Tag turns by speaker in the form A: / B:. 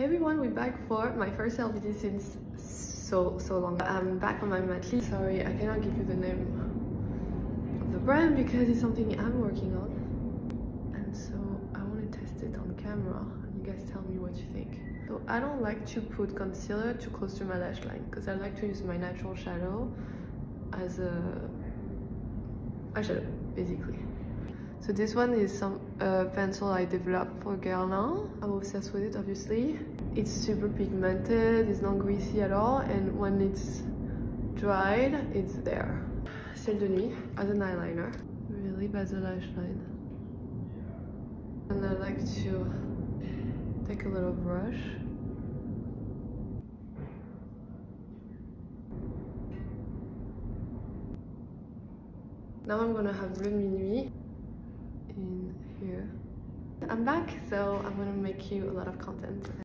A: Everyone, we're back for my first LVD since so, so long. I'm back on my mat. Sorry, I cannot give you the name of the brand because it's something I'm working on. And so I want to test it on camera you guys tell me what you think. So I don't like to put concealer too close to my lash line because I like to use my natural shadow as a eyeshadow basically. So this one is some uh, pencil I developed for Guerlain. I'm obsessed with it obviously. It's super pigmented, it's not greasy at all and when it's dried, it's there. Ciel de Nuit as an eyeliner. Really bad lash line. And I like to take a little brush. Now I'm gonna have Bleu Minuit. I'm back, so I'm gonna make you a lot of content.